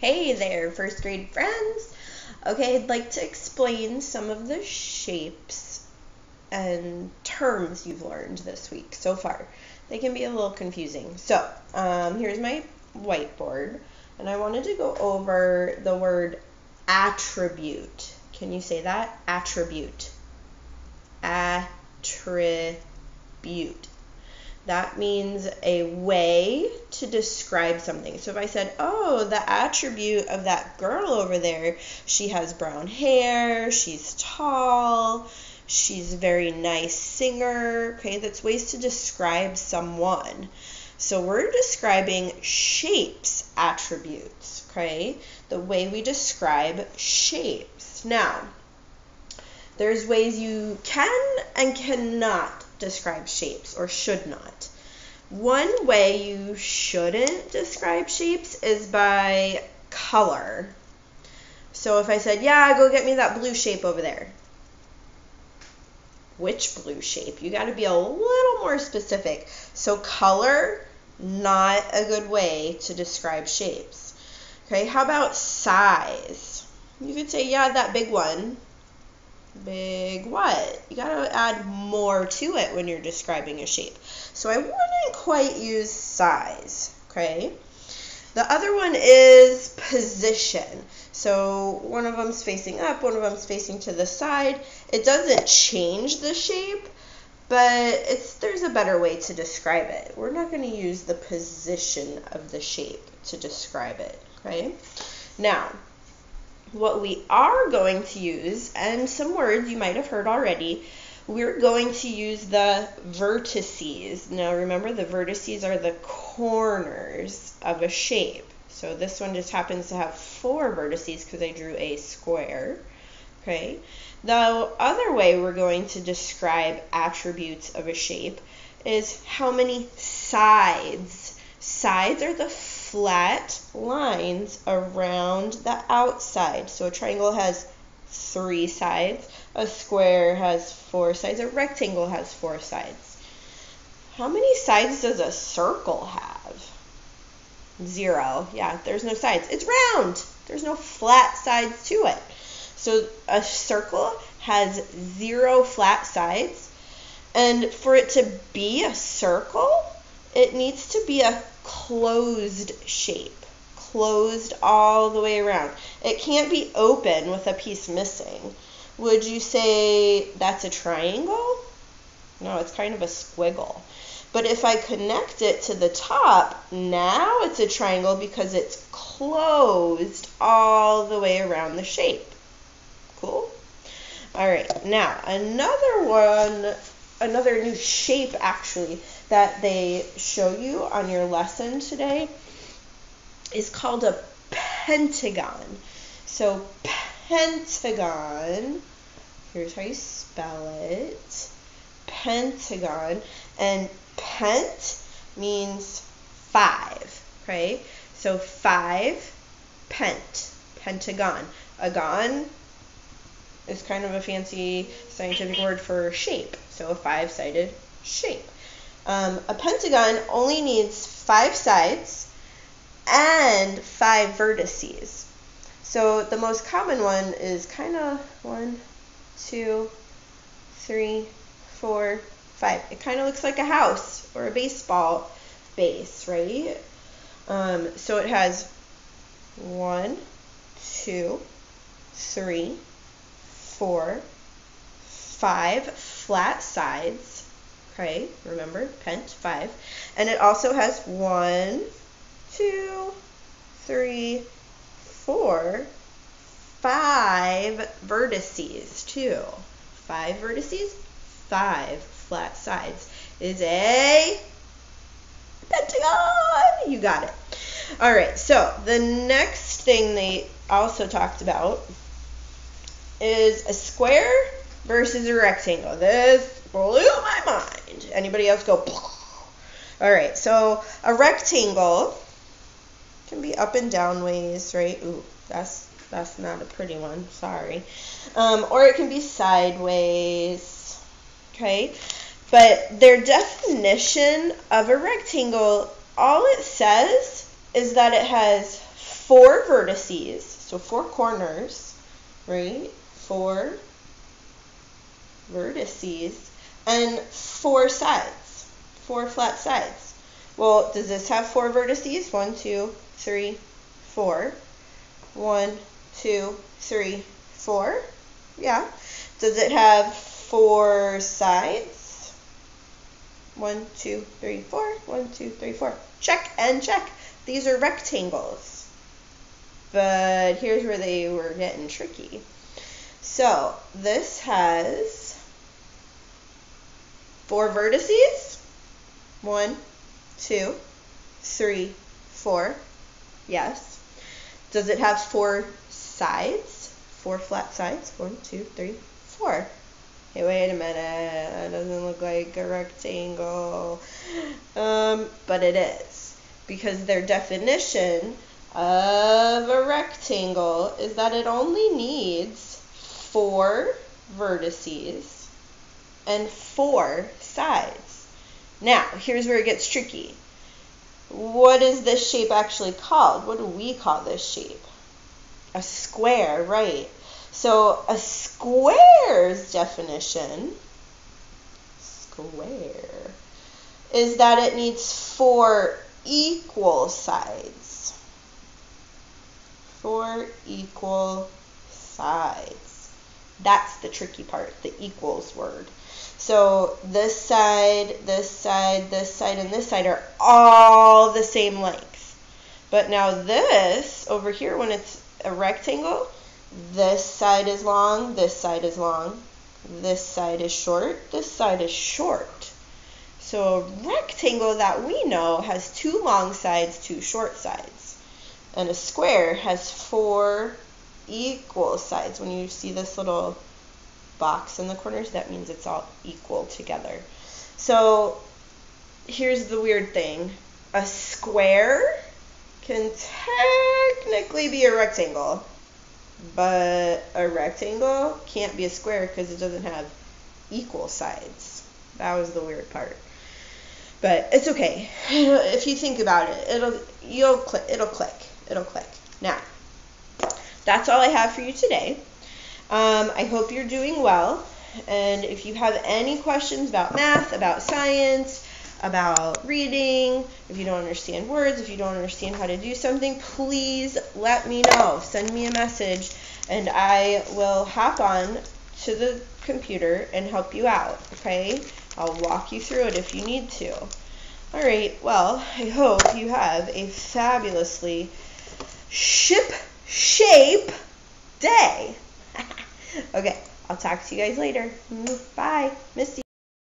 Hey there, first grade friends. Okay, I'd like to explain some of the shapes and terms you've learned this week so far. They can be a little confusing. So, um, here's my whiteboard, and I wanted to go over the word attribute. Can you say that? Attribute. Attribute. That means a way to describe something. So if I said, oh, the attribute of that girl over there, she has brown hair, she's tall, she's a very nice singer. Okay, that's ways to describe someone. So we're describing shapes attributes, okay? The way we describe shapes. Now, there's ways you can and cannot describe shapes or should not. One way you shouldn't describe shapes is by color. So if I said, yeah, go get me that blue shape over there. Which blue shape? You got to be a little more specific. So color, not a good way to describe shapes. Okay, how about size? You could say, yeah, that big one. Big what? You gotta add more to it when you're describing a shape. So I wouldn't quite use size, okay? The other one is position. So one of them's facing up, one of them's facing to the side. It doesn't change the shape, but it's there's a better way to describe it. We're not going to use the position of the shape to describe it, okay? Now, what we are going to use, and some words you might have heard already, we're going to use the vertices. Now remember the vertices are the corners of a shape. So this one just happens to have four vertices because I drew a square. Okay. The other way we're going to describe attributes of a shape is how many sides. Sides are the flat lines around the outside. So a triangle has three sides, a square has four sides, a rectangle has four sides. How many sides does a circle have? Zero. Yeah, there's no sides. It's round. There's no flat sides to it. So a circle has zero flat sides. And for it to be a circle, it needs to be a closed shape, closed all the way around. It can't be open with a piece missing. Would you say that's a triangle? No, it's kind of a squiggle. But if I connect it to the top, now it's a triangle because it's closed all the way around the shape. Cool? All right, now another one, another new shape actually that they show you on your lesson today is called a pentagon. So, pentagon, here's how you spell it pentagon, and pent means five, right? So, five, pent, pentagon. A gon is kind of a fancy scientific word for shape, so a five sided shape. Um, a pentagon only needs five sides and five vertices. So the most common one is kind of one, two, three, four, five. It kind of looks like a house or a baseball base, right? Um, so it has one, two, three, four, five flat sides Okay, remember, pent, five. And it also has one, two, three, four, five vertices, too. Five vertices, five flat sides is a pentagon. You got it. All right, so the next thing they also talked about is a square versus a rectangle. This blew my mind. Anybody else go? All right, so a rectangle can be up and down ways, right? Ooh, that's that's not a pretty one. Sorry. Um, or it can be sideways. Okay, but their definition of a rectangle, all it says is that it has four vertices, so four corners, right? Four vertices and four sides, four flat sides. Well, does this have four vertices? One, two, three, four. One, two, three, four. Yeah. Does it have four sides? One, two, three, four. One, two, three, four. Check and check. These are rectangles. But here's where they were getting tricky. So this has four vertices. One, two, three, four. Yes. Does it have four sides? Four flat sides? One, two, three, four. Hey, wait a minute. That doesn't look like a rectangle. Um, but it is. Because their definition of a rectangle is that it only needs four vertices and four sides. Now, here's where it gets tricky. What is this shape actually called? What do we call this shape? A square, right. So a square's definition, square, is that it needs four equal sides. Four equal sides. That's the tricky part, the equals word. So this side, this side, this side, and this side are all the same length. But now this over here, when it's a rectangle, this side is long, this side is long, this side is short, this side is short. So a rectangle that we know has two long sides, two short sides. And a square has four equal sides. When you see this little box in the corners, that means it's all equal together. So here's the weird thing. A square can technically be a rectangle, but a rectangle can't be a square because it doesn't have equal sides. That was the weird part. But it's okay. If you think about it, it'll you'll click it'll click. It'll click. Now, that's all I have for you today. Um, I hope you're doing well. And if you have any questions about math, about science, about reading, if you don't understand words, if you don't understand how to do something, please let me know. Send me a message and I will hop on to the computer and help you out, okay? I'll walk you through it if you need to. All right, well, I hope you have a fabulously ship shape day. Okay, I'll talk to you guys later. Mm-hmm. Bye. Miss you.